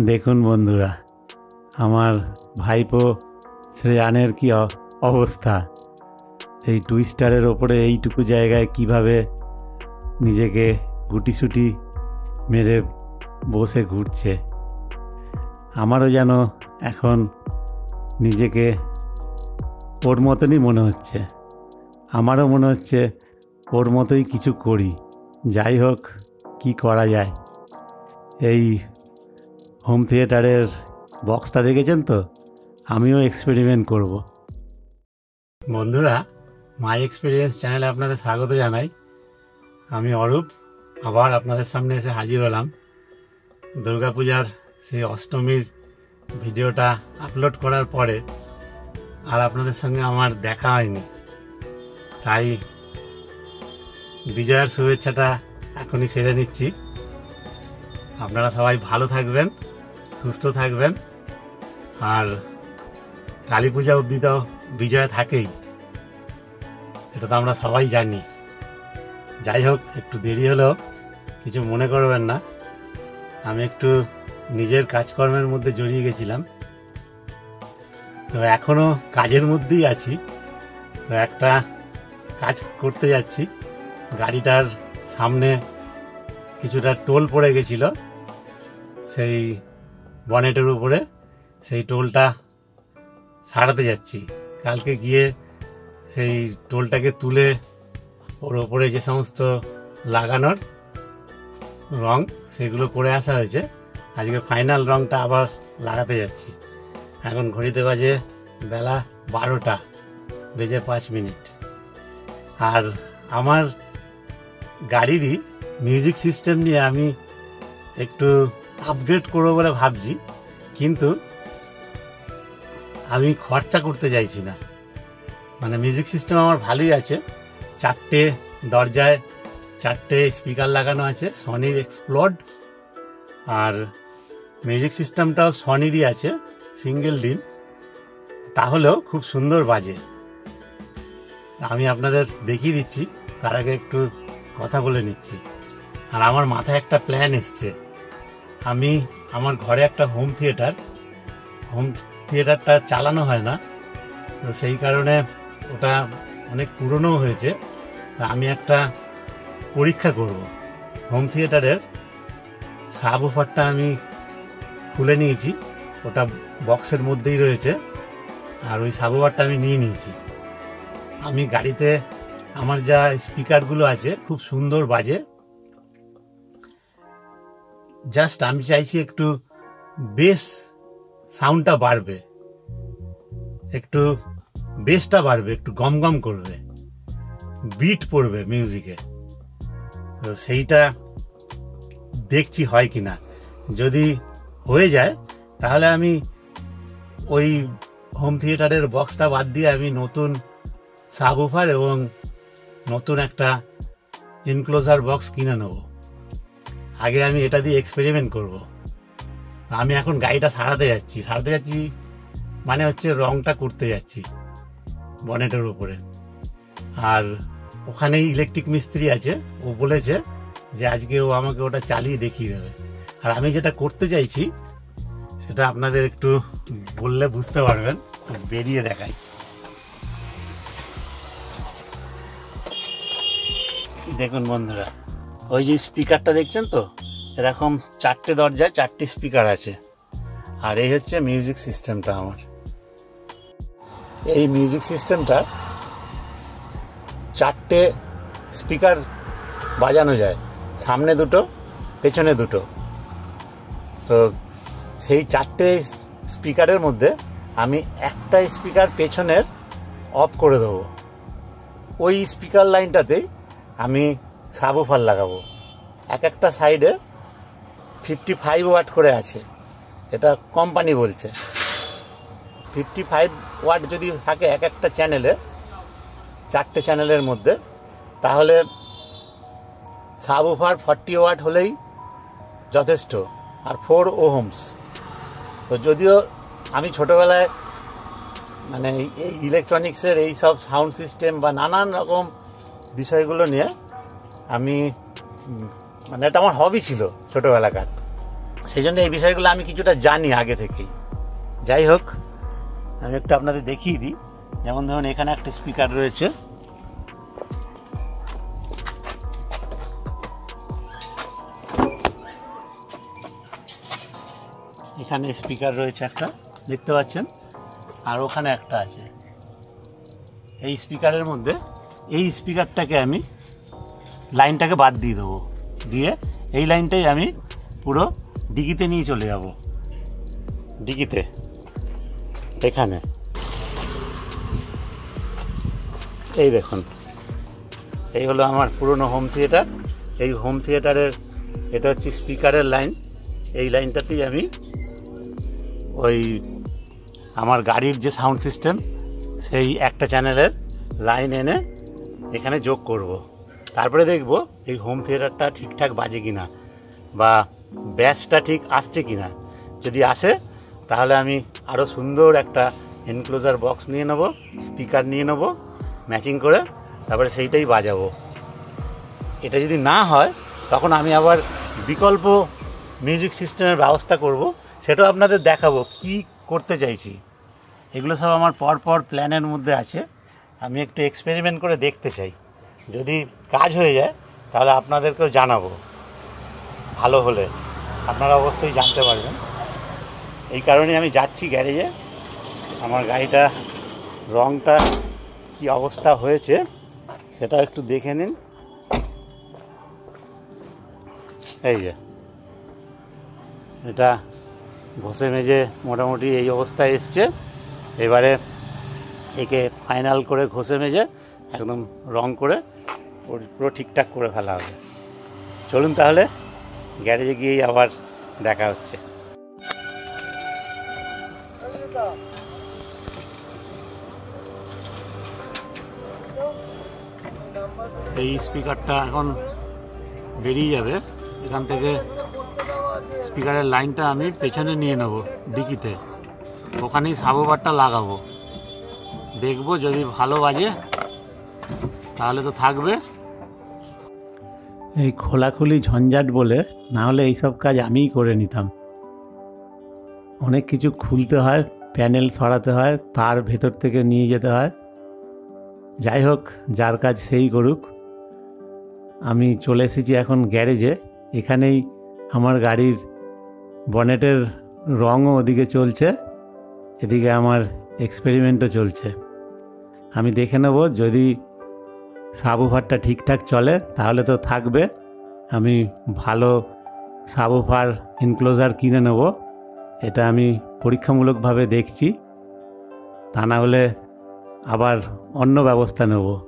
দেখুন বন্ধুরা, আমার ভাইপো শ্রেয়ানের কি অবস্থা? এই টুইস্টারের ওপরে এইটুকু জায়গায় কীভাবে নিজেকে গুটিসুটি মেরে বসে ঘুরছে? আমারও যেন এখন নিজেকে ওর মতনই মনে হচ্ছে। আমারও মনে হচ্ছে ওর মতোই কিছু করি। যাই হোক, কি করা যায়? এই হোম থিয়েটারের বক্সটা দেখেছেন তো? আমিও এক্সপেরিমেন্ট করব। বন্ধুরা মাই এক্সপিরিয়েন্স চ্যানেলে আপনাদের স্বাগত জানাই। আমি অরূপ, আবার আপনাদের সামনে এসে হাজির হলাম। দুর্গাপূজার সেই অষ্টমীর ভিডিওটা আপলোড করার পরে আর আপনাদের সঙ্গে আমার দেখা হয়নি। তাই বিজয়ার শুভেচ্ছাটা এখনই সেরে নিচ্ছি। আপনারা সবাই ভালো থাকবেন। সুস্থ থাকবেন। আর কালী পূজা অবধি তো বিজয় থাকেই। এটা তো আমরা সবাই জানি। যাই হোক, একটু দেরি হলেও কিছু মনে করবেন না। আমি একটু নিজের কাজকর্মের মধ্যে জড়িয়ে গেছিলাম। তো এখনও কাজের মধ্যেই আছি। তো একটা কাজ করতে যাচ্ছি। গাড়িটার সামনে কিছুটা টোল পড়ে গেছিল। সেই বনেটের উপরে সেই টোলটা সারাতে যাচ্ছি। কালকে গিয়ে সেই টোলটাকে তুলে ওর ওপরে যে সমস্ত লাগানোর রং সেগুলো করে আসা হয়েছে। আজকে ফাইনাল রংটা আবার লাগাতে যাচ্ছি। এখন ঘড়িতে বাজে বেলা বারোটা, বেজে পাঁচ মিনিট। আর আমার গাড়িরই মিউজিক সিস্টেম নিয়ে আমি একটু আপগ্রেড করব বলে ভাবছি, কিন্তু আমি খরচা করতে চাইছি না। মানে মিউজিক সিস্টেম আমার ভালোই আছে। চারটে দরজায় চারটে স্পিকার লাগানো আছে সনির এক্সপ্লোড আর মিউজিক সিস্টেমটাও সনিরই আছে সিঙ্গেল ডিন তাহলেও খুব সুন্দর বাজে। আমি আপনাদের দেখিয়ে দিচ্ছি, তার আগে একটু কথা বলে নিচ্ছি। আর আমার মাথায় একটা প্ল্যান এসছে। আমি আমার ঘরে একটা হোম থিয়েটার হোম থিয়েটারটা চালানো হয় না। তো সেই কারণে ওটা অনেক পুরনো হয়েছে। আমি একটা পরীক্ষা করব। হোম থিয়েটারের সাব অফারটা আমি খুলে নিয়েছি। ওটা বক্সের মধ্যেই রয়েছে। আর ওই সাব অফারটা আমি নিয়ে নিয়েছি। আমি গাড়িতে আমার যা স্পিকারগুলো আছে, খুব সুন্দর বাজে। জাস্ট আমি চাইছি একটু বেস সাউন্ডটা বাড়বে। একটু বেসটা বাড়বে, একটু গম গম করবে। বিট পড়বে মিউজিকে। তো সেইটা দেখছি হয় কি না যদি হয়ে যায়, তাহলে আমি ওই হোম থিয়েটারের বক্সটা বাদ দিয়ে আমি নতুন সাবউফার এবং নতুন একটা ইনক্লোজার বক্স কিনে নেব। আগে আমি এটা দিয়ে এক্সপেরিমেন্ট করব। আমি এখন গাড়িটা সারাতে যাচ্ছি সারাতে যাচ্ছি মানে হচ্ছে রংটা করতে যাচ্ছি বনেটের উপরে। আর ওখানেই ইলেকট্রিক মিস্ত্রি আছে, ও বলেছে যে আজকে ও আমাকে ওটা চালিয়ে দেখিয়ে দেবে। আর আমি যেটা করতে চাইছি, সেটা আপনাদের একটু বললে বুঝতে পারবেন, বেরিয়ে দেখাই। দেখুন বন্ধুরা ওই যে স্পিকারটা দেখছেন তো? এরকম চারটে দরজায় চারটে স্পিকার আছে। আর এই হচ্ছে মিউজিক সিস্টেমটা আমার। এই মিউজিক সিস্টেমটা চারটে স্পিকার বাজানো যায়। সামনে দুটো, পেছনে দুটো। তো সেই চারটে স্পিকারের মধ্যে আমি একটা স্পিকার পেছনের অফ করে দেবো। ওই স্পিকার লাইনটাতেই আমি সাবুফার লাগাবো। এক একটা সাইডে ফিফটি ফাইভ ওয়াট করে আছে। এটা কোম্পানি বলছে। ফিফটি ফাইভ ওয়াট যদি থাকে এক একটা চ্যানেলে চারটে চ্যানেলের মধ্যে, তাহলে সাবউফার ফর্টি ওয়াট হলেই যথেষ্ট। আর ফোর ওহমস তো যদিও আমি ছোটোবেলায় মানে এই ইলেকট্রনিক্সের এই সব সাউন্ড সিস্টেম বা নানান রকম বিষয়গুলো নিয়ে আমি মানে এটা আমার হবি ছিল ছোটোবেলাকার। সেই জন্য এই বিষয়গুলো আমি কিছুটা জানি আগে থেকেই। যাই হোক, আমি একটু আপনাদের দেখিয়ে দিই। যেমন ধরুন, এখানে একটা স্পিকার রয়েছে। এখানে স্পিকার রয়েছে একটা, দেখতে পাচ্ছেন? আর ওখানে একটা আছে। এই স্পিকারের মধ্যে, এই স্পিকারটাকে আমি লাইনটাকে বাদ দিয়ে দেবো। দিয়ে এই লাইনটাই আমি পুরো ডিগিতে নিয়ে চলে যাব। ডিগিতে। এখানে। এই দেখুন। এই হলো আমার পুরনো হোম থিয়েটার এই হোম থিয়েটারের এটা হচ্ছে স্পিকারের লাইন এই লাইনটাতেই আমি ওই আমার গাড়ির যে সাউন্ড সিস্টেম সেই একটা চ্যানেলের লাইন এনে এখানে যোগ করব। তারপরে দেখব এই হোম থিয়েটারটা ঠিকঠাক বাজে কিনা বা ব্যাসটা ঠিক আসছে কিনা। যদি আসে, তাহলে আমি আরও সুন্দর একটা এনক্লোজার বক্স নিয়ে নেব স্পিকার নিয়ে নেব ম্যাচিং করে তারপরে সেইটাই বাজাবো। এটা যদি না হয়, তখন আমি আবার বিকল্প মিউজিক সিস্টেমের ব্যবস্থা করব, সেটাও আপনাদের দেখাবো কি করতে চাইছি। এগুলো সব আমার পর পর প্ল্যানের মধ্যে আছে। আমি একটু এক্সপেরিমেন্ট করে দেখতে চাই। যদি কাজ হয়ে যায়, তাহলে আপনাদেরকেও জানাব। ভালো হলে। আপনারা অবশ্যই জানতে পারবেন। এই কারণে আমি যাচ্ছি গ্যারেজে। আমার গাড়িটা, রংটা কি অবস্থা হয়েছে, সেটা একটু দেখে নিন। এই যে। এটা ঘষে মেজে মোটামুটি এই অবস্থায় এসছে। এবারে একে ফাইনাল করে ঘষে মেজে, একদম রং করে পুরো- ঠিকঠাক করে ফেলা হবে। চলুন তাহলে, গ্যারেজে গিয়েই আবার দেখা হচ্ছে। এই স্পিকারটা এখন বেরিয়ে যাবে। এখান থেকে স্পিকারের লাইনটা আমি পেছনে নিয়ে নেব, ডিকিতে। ওখানেই সাবোবারটা লাগাবো। দেখব যদি ভালো বাজে, তাহলে তো থাকবে। এই খোলাখুলি ঝঞ্ঝাট বলে না হলে এইসব কাজ আমিই করে নিতাম। অনেক কিছু খুলতে হয়, প্যানেল সরাতে হয়, তার ভেতর থেকে নিয়ে যেতে হয়। যাই হোক, যার কাজ সেই করুক। আমি চলে এসেছি এখন গ্যারেজে। এখানেই আমার গাড়ির বনেটের রঙও ওদিকে চলছে, এদিকে আমার এক্সপেরিমেন্টও চলছে। আমি দেখে নেব যদি সাবুফারটা ঠিকঠাক চলে, তাহলে তো থাকবে। আমি ভালো সাবুফার ইনক্লোজার কিনে নেব। এটা আমি পরীক্ষামূলকভাবে দেখছি। তা না হলে আবার অন্য ব্যবস্থা নেব।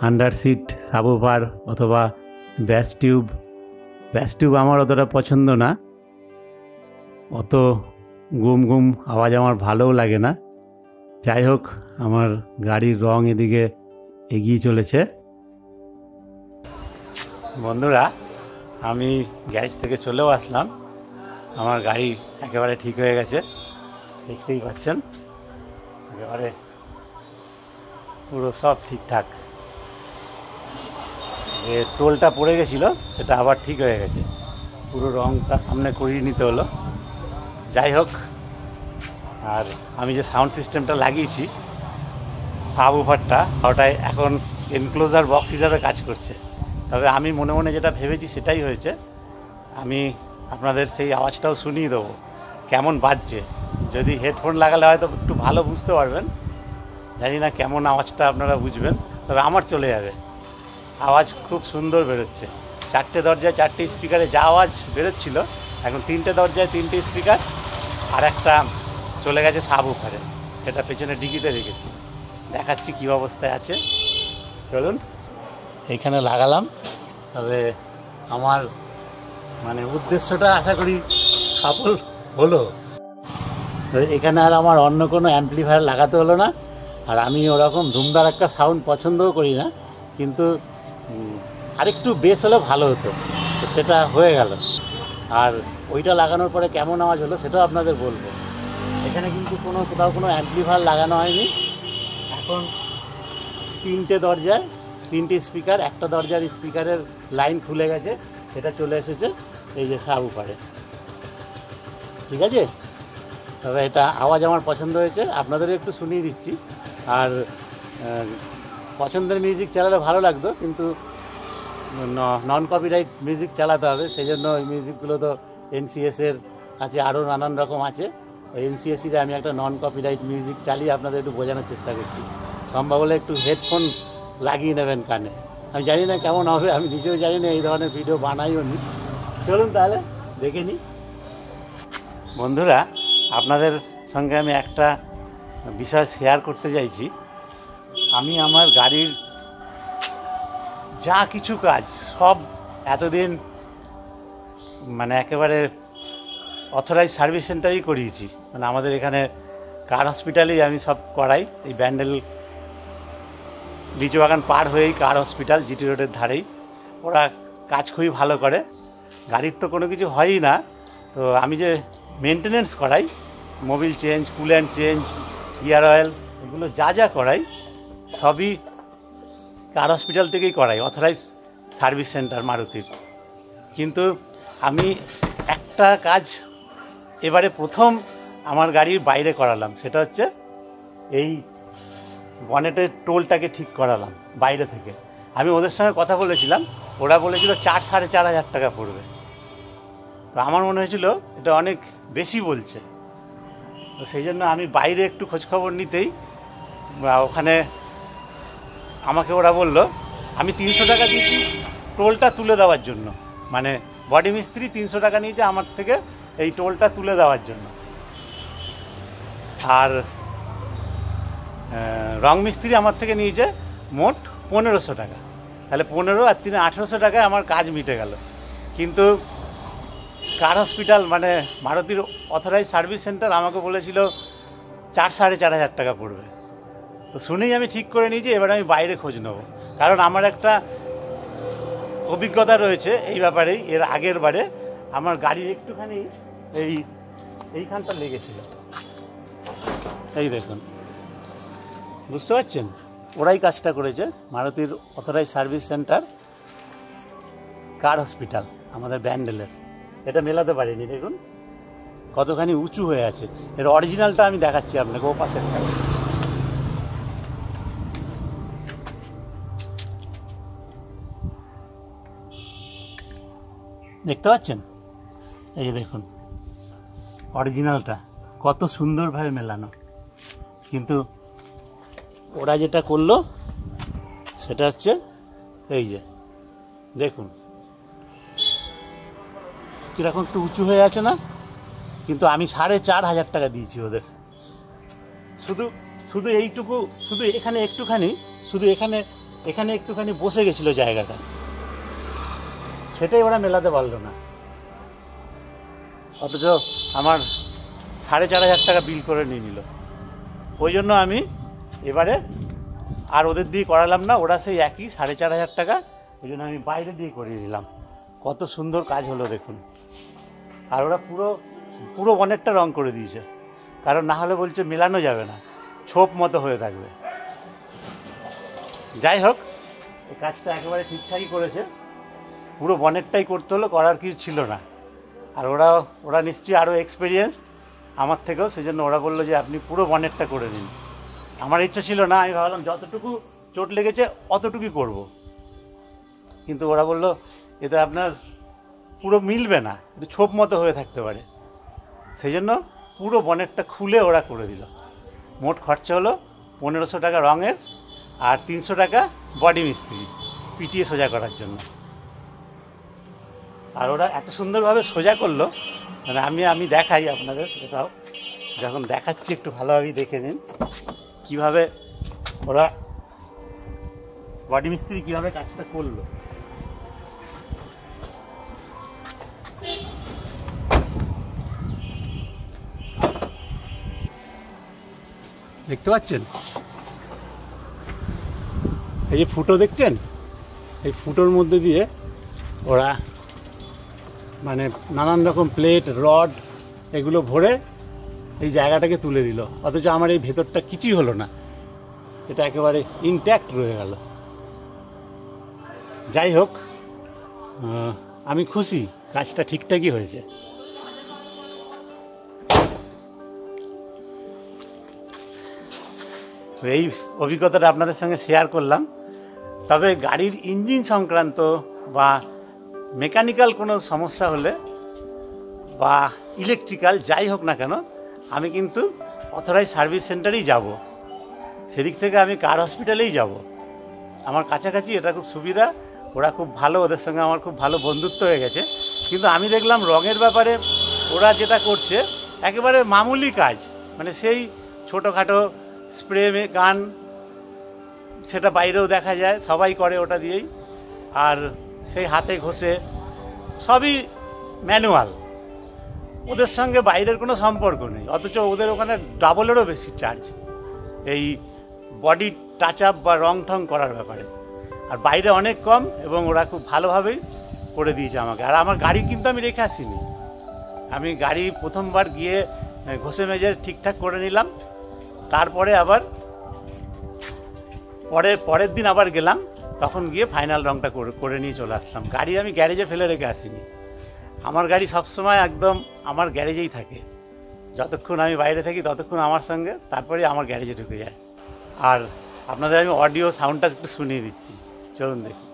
আন্ডার সিট সাবুফার অথবা ব্যাস টিউব ব্যাস টিউব আমার অতটা পছন্দ না। অত গুম গুম আওয়াজ আমার ভালোও লাগে না। যাই হোক, আমার গাড়ির রং এদিকে এগিয়ে চলেছে। বন্ধুরা, আমি গ্যারেজ থেকে চলেও আসলাম। আমার গাড়ি একেবারে ঠিক হয়ে গেছে, দেখতেই পাচ্ছেন। একেবারে পুরো সব ঠিকঠাক। যে টোলটা পড়ে গেছিল, সেটা আবার ঠিক হয়ে গেছে। পুরো রংটা সামনে করিয়ে নিতে হলো। যাই হোক, আর আমি যে সাউন্ড সিস্টেমটা লাগিয়েছি সাব ওভারটা ওটাই এখন এনক্লোজার বক্স হিসাবে কাজ করছে। তবে আমি মনে মনে যেটা ভেবেছি সেটাই হয়েছে। আমি আপনাদের সেই আওয়াজটাও শুনিয়ে দেবো। কেমন বাজছে? যদি হেডফোন লাগালে হয়তো একটু ভালো বুঝতে পারবেন। জানি না কেমন আওয়াজটা আপনারা বুঝবেন। তবে আমার চলে যাবে। আওয়াজ খুব সুন্দর বেরোচ্ছে। চারটে দরজায় চারটে স্পিকারে যা আওয়াজ বেরোচ্ছিল, এখন তিনটে দরজায় তিনটে স্পিকার আর একটা চলে গেছে সাব উপরে সেটা পেছনে ডিগিতে রেখেছি। দেখাচ্ছি কী অবস্থায় আছে। চলুন এখানে লাগালাম। তবে আমার মানে উদ্দেশ্যটা আশা করি সফল হলো। এখানে আর আমার অন্য কোনো অ্যাম্পলিফায়ার লাগাতে হলো না। আর আমি ওরকম ধুমধার একটা সাউন্ড পছন্দও করি না। কিন্তু আরেকটু বেস হলে ভালো হতো। সেটা হয়ে গেল। আর ওইটা লাগানোর পরে কেমন আওয়াজ হলো সেটাও আপনাদের বলব। এখানে কিন্তু কোনো কোথাও কোনো অ্যাম্পলিফায়ার লাগানো হয়নি। এখন তিনটে দরজায়, তিনটে স্পিকার, একটা দরজার স্পিকারের লাইন খুলে গেছে, সেটা চলে এসেছে এই যে সাব উপরে। ঠিক আছে? তবে এটা আওয়াজ আমার পছন্দ হয়েছে, আপনাদেরও একটু শুনিয়ে দিচ্ছি। আর পছন্দের মিউজিক চালালে ভালো লাগতো, কিন্তু নন কপিরাইট মিউজিক চালাতে হবে, সেই জন্য ওই মিউজিকগুলো তো এনসিএস এর আছে, আরও নানান রকম আছে। এনসিএসিতে আমি একটা নন কপিরাইট মিউজিক চালিয়ে আপনাদের একটু বোঝানোর চেষ্টা করছি। সম্ভব হলে একটু হেডফোন লাগিয়ে নেবেন কানে। আমি জানি না কেমন হবে, আমি নিজেও জানি না, এই ধরনের ভিডিও বানাইও নি। চলুন তাহলে, দেখে নিই বন্ধুরা, আপনাদের সঙ্গে আমি একটা বিষয় শেয়ার করতে চাইছি। আমি আমার গাড়ির যা কিছু কাজ, সব এতদিন মানে একেবারে অথরাইজ সার্ভিস সেন্টারেই করিয়েছি। মানে আমাদের এখানে কার হসপিটালেই আমি সব করাই। এই ব্যান্ডেল লিচুবাগান পার হয়েই কার হসপিটাল জিটি রোডের ধারেই। ওরা কাজ খুবই ভালো করে। গাড়ির তো কোনো কিছু হয়ই না। তো আমি যে মেনটেনেন্স করাই মোবিল চেঞ্জ কুল্যান্ড চেঞ্জ ইয়ার অয়েল এগুলো যা যা করাই, সবই কার হসপিটাল থেকেই করাই অথরাইজ সার্ভিস সেন্টার মারুতির। কিন্তু আমি একটা কাজ এবারে প্রথম আমার গাড়ির বাইরে করালাম, সেটা হচ্ছে এই বনেটের টোলটাকে ঠিক করালাম বাইরে থেকে। আমি ওদের সঙ্গে কথা বলেছিলাম, ওরা বলেছিল চার, সাড়ে চার হাজার টাকা পড়বে। তো আমার মনে হয়েছিল এটা অনেক বেশি বলছে। তো সেই জন্য আমি বাইরে একটু খোঁজখবর নিতেই ওখানে আমাকে ওরা বলল, আমি তিনশো টাকা দিয়েছি টোলটা তুলে দেওয়ার জন্য। মানে বডি মিস্ত্রি তিনশো টাকা নিয়েছে আমার থেকে এই টোলটা তুলে দেওয়ার জন্য। আর রং মিস্ত্রি আমার থেকে নিয়েছে মোট পনেরোশো টাকা। তাহলে পনেরো আর তিনে আঠেরোশো টাকায় আমার কাজ মিটে গেল। কিন্তু কার হসপিটাল মানে মারুতির অথরাইজ সার্ভিস সেন্টার আমাকে বলেছিল চার, সাড়ে চার হাজার টাকা পড়বে। তো শুনেই আমি ঠিক করে নিয়েছি, এবার আমি বাইরে খোঁজ নেব। কারণ আমার একটা অভিজ্ঞতা রয়েছে এই ব্যাপারেই, এর আগের বারে। আমার গাড়ির একটুখানি এই, এইখানটা লেগেছিল। এই দেখুন। বুঝতে পারছেন? ওরাই কাজটা করেছে। মারুতির authorise service centre car hospital আমাদের ব্যান্ডেলের। এটা মেলাতে পারিনি, দেখুন। কতখানি উঁচু হয়ে আছে। এর অরিজিনালটা আমি দেখাচ্ছি আপনাকে, ও পাশের দেখতে পাচ্ছেন? এই দেখুন। অরিজিনালটা, কত সুন্দরভাবে মেলানো। কিন্তু ওরা যেটা করল, সেটা হচ্ছে এই যে, দেখুন। কীরকম একটু উঁচু হয়ে আছে না? কিন্তু আমি সাড়ে চার হাজার টাকা দিয়েছি ওদের। শুধু শুধু এইটুকু, শুধু এখানে একটুখানি, শুধু এখানে এখানে একটুখানি বসে গেছিল জায়গাটা। সেটাই ওরা মেলাতে পারল না। অথচ আমার সাড়ে চার হাজার টাকা বিল করে নিয়ে নিল। ওই জন্য আমি এবারে আর ওদের দিয়ে করালাম না, ওরা সেই একই সাড়ে চার হাজার টাকা ওই জন্য আমি বাইরে দিয়ে করিয়ে নিলাম। কত সুন্দর কাজ হলো দেখুন। আর ওরা পুরো পুরো বনেটটা রং করে দিয়েছে। কারণ না হলে বলছে মেলানো যাবে না, ছোপ মতো হয়ে থাকবে। যাই হোক, এই কাজটা একেবারে ঠিকঠাকই করেছে। পুরো বনেটটাই করতে হলো, করার কিছু ছিল না। আর ওরা ওরা নিশ্চয়ই আরও এক্সপিরিয়েন্স আমার থেকেও সেই জন্য ওরা বলল যে আপনি পুরো বনেটটা করে নিন। আমার ইচ্ছা ছিল না, আমি ভাবলাম যতটুকু চোট লেগেছে অতটুকুই করব। কিন্তু ওরা বলল, এতে আপনার পুরো মিলবে না, একটু ছোপ মতো হয়ে থাকতে পারে। সেই জন্য পুরো বনেটটা খুলে ওরা করে দিল। মোট খরচা হলো পনেরোশো টাকা রঙের আর তিনশো টাকা বডি মিস্ত্রি, পিটিয়ে সোজা করার জন্য। আর ওরা এত সুন্দরভাবে সোজা করল মানে আমি আমি দেখাই আপনাদের এটাও যখন দেখাচ্ছি, একটু ভালোভাবেই দেখে নিন। কীভাবে ওরা বডি মিস্ত্রি কীভাবে কাজটা করল। দেখতে পাচ্ছেন? এই যে ফুটো দেখছেন? এই ফুটোর মধ্যে দিয়ে ওরা মানে নানান রকম প্লেট, রড এগুলো ভরে এই জায়গাটাকে তুলে দিল। অথচ আমার এই ভেতরটা কিছুই হলো না। এটা একেবারে ইনট্যাক্ট রয়ে গেল। যাই হোক আমি খুশি কাজটা ঠিকঠাকই হয়েছে। এই অভিজ্ঞতাটা আপনাদের সঙ্গে শেয়ার করলাম। তবে গাড়ির ইঞ্জিন সংক্রান্ত বা মেকানিক্যাল কোনো সমস্যা হলে বা ইলেকট্রিক্যাল যাই হোক না কেন, আমি কিন্তু অথরাইজ সার্ভিস সেন্টারেই যাব। সেদিক থেকে আমি কার হসপিটালেই যাব। আমার কাছাকাছি এটা খুব সুবিধা, ওরা খুব ভালো, ওদের সঙ্গে আমার খুব ভালো বন্ধুত্ব হয়ে গেছে। কিন্তু আমি দেখলাম রঙের ব্যাপারে ওরা যেটা করছে, একেবারে মামুলি কাজ। মানে সেই ছোটোখাটো স্প্রে গান সেটা বাইরেও দেখা যায়, সবাই করে ওটা দিয়েই। আর সেই হাতে ঘষে সবই ম্যানুয়াল। ওদের সঙ্গে বাইরের কোনো সম্পর্ক নেই, অথচ ওদের ওখানে ডাবলেরও বেশি চার্জ এই বডি টাচ আপ বা রং ঠং করার ব্যাপারে। আর বাইরে অনেক কম এবং ওরা খুব ভালোভাবেই করে দিয়েছে আমাকে। আর আমার গাড়ি কিন্তু আমি রেখে আসিনি। আমি গাড়ি প্রথমবার গিয়ে ঘষে মেজে ঠিকঠাক করে নিলাম। তারপরে আবার পরে, পরের দিন আবার গেলাম। তখন গিয়ে ফাইনাল রঙটা করে নিয়ে চলে আসলাম। গাড়ি আমি গ্যারেজে ফেলে রেখে আসিনি। আমার গাড়ি সবসময় একদম আমার গ্যারেজেই থাকে। যতক্ষণ আমি বাইরে থাকি ততক্ষণ আমার সঙ্গে, তারপরে আমার গ্যারেজে ঢুকে যায়। আর আপনাদের আমি অডিও সাউন্ডটা একটু শুনিয়ে দিচ্ছি। চলুন দেখি।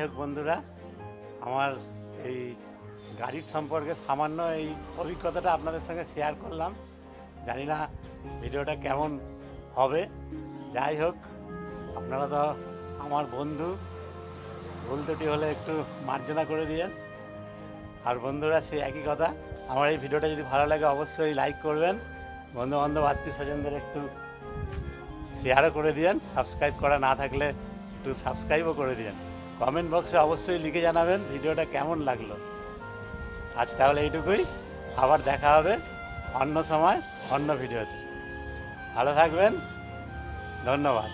যাই হোক বন্ধুরা, আমার এই গাড়ির সম্পর্কে সামান্য এই অভিজ্ঞতাটা আপনাদের সঙ্গে শেয়ার করলাম। জানি না ভিডিওটা কেমন হবে। যাই হোক আপনারা তো আমার বন্ধু, ভুল ত্রুটি হলে একটু মার্জনা করে দিয়েন। আর বন্ধুরা সেই একই কথা, আমার এই ভিডিওটা যদি ভালো লাগে অবশ্যই লাইক করবেন। বন্ধু বান্ধব আত্মীয় স্বজনদের একটু শেয়ারও করে দিয়েন। সাবস্ক্রাইব করা না থাকলে একটু সাবস্ক্রাইবও করে দিয়েন। কমেন্ট বক্সে অবশ্যই লিখে জানাবেন ভিডিওটা কেমন লাগল। আজ তাহলে এইটুকুই। আবার দেখা হবে অন্য সময়, অন্য ভিডিওতে। ভালো থাকবেন। ধন্যবাদ।